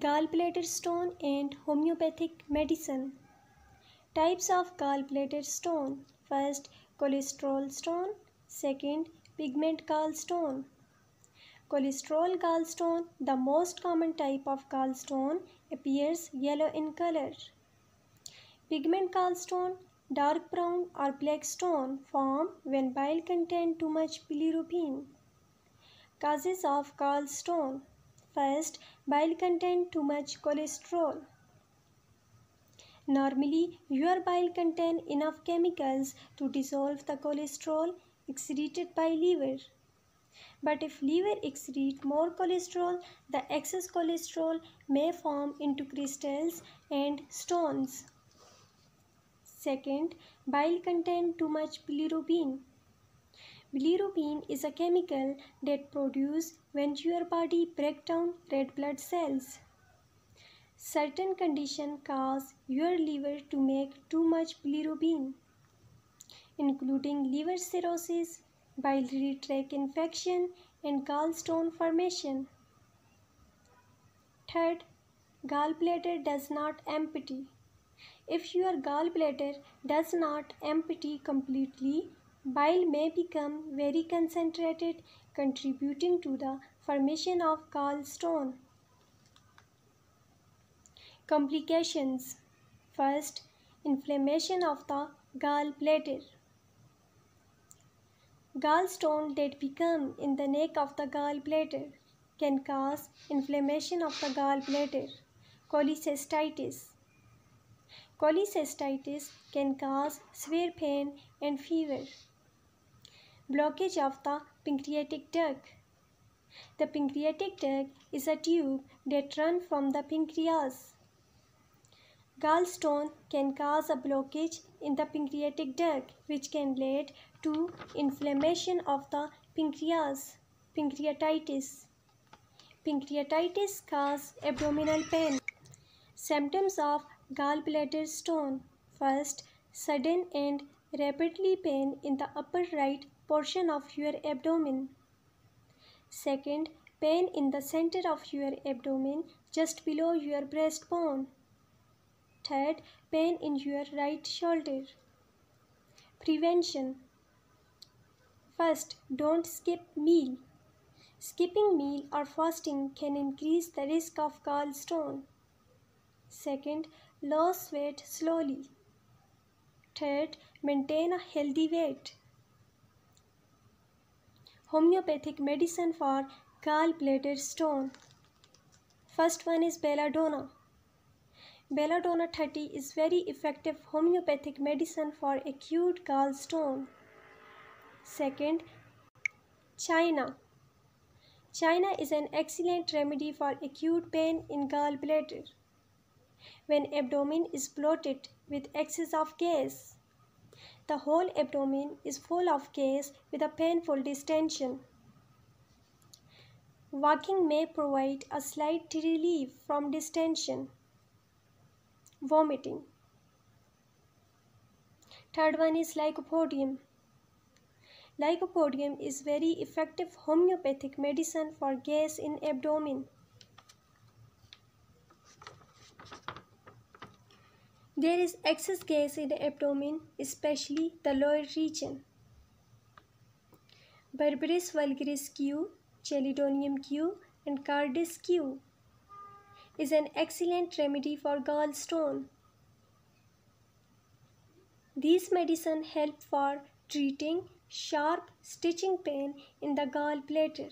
gallbladder stone and homeopathic medicine. Types of gallbladder stone. First, cholesterol stone. Second, pigment gallstone. Cholesterol gallstone, the most common type of gallstone, appears yellow in color. Pigment gallstone, dark brown or black stone form when bile contain too much bilirubin. Causes of gallstone. First, bile contain too much cholesterol. Normally, your bile contain enough chemicals to dissolve the cholesterol excreted by liver. But if liver excrete more cholesterol, the excess cholesterol may form into crystals and stones. Second, bile contain too much bilirubin. Bilirubin is a chemical that produced when your body break down red blood cells. Certain conditions cause your liver to make too much bilirubin, including liver cirrhosis, biliary tract infection, and gallstone formation. Third, gallbladder does not empty. If your gallbladder does not empty completely, Bile may become very concentrated, contributing to the formation of gallstone. Complications First, inflammation of the gallbladder. Gallstone that become in the neck of the gallbladder can cause inflammation of the gallbladder, cholecystitis. Cholecystitis can cause severe pain and fever. Blockage of the pancreatic duct. The pancreatic duct is a tube that runs from the pancreas. Gallstone can cause a blockage in the pancreatic duct which can lead to inflammation of the pancreas, pancreatitis. Pancreatitis causes abdominal pain. Symptoms of gallbladder stone. First, sudden and rapidly pain in the upper right portion of your abdomen. Second, pain in the center of your abdomen just below your breastbone. Third, pain in your right shoulder. Prevention. First, don't skip meal. Skipping meal or fasting can increase the risk of gallstone. Second, lose weight slowly. Third, maintain a healthy weight. Homeopathic medicine for gallbladder stone. First one is belladonna. Belladonna 30 is very effective homeopathic medicine for acute gallstone. Second, China. China is an excellent remedy for acute pain in gallbladder. When abdomen is bloated with excess of gas, the whole abdomen is full of gas with a painful distension. Walking may provide a slight relief from distension. Vomiting. Third one is lycopodium. Lycopodium is very effective homeopathic medicine for gas in abdomen. There is excess gas in the abdomen, especially the lower region. Berberis vulgaris Q, Chelidonium Q, and Carduus Q is an excellent remedy for gallstone. These medicine help for treating sharp stitching pain in the gallbladder.